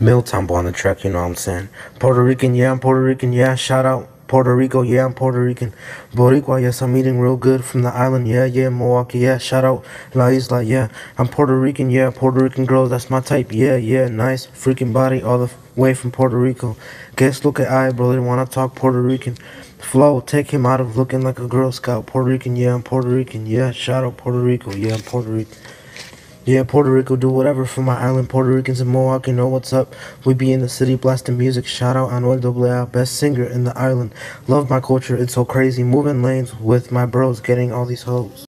Miltown on the track, you know what I'm saying? Puerto Rican, yeah, I'm Puerto Rican, yeah, shout out. Puerto Rico, yeah, I'm Puerto Rican. Boricua, yes, I'm eating real good from the island, yeah, yeah, Milwaukee, yeah, shout out La Isla, yeah, I'm Puerto Rican, yeah, Puerto Rican girls, that's my type, yeah, yeah, nice, freaking body, all the way from Puerto Rico. Guess look at I, bro, they wanna talk Puerto Rican. Flow, take him out of looking like a Girl Scout. Puerto Rican, yeah, I'm Puerto Rican, yeah, shout out Puerto Rico, yeah, I'm Puerto Rican. Yeah, Puerto Rico, do whatever for my island. Puerto Ricans in Milwaukee know what's up. We be in the city blasting music. Shout out Anuel AA, best singer in the island. Love my culture, it's so crazy. Moving lanes with my bros, getting all these hoes.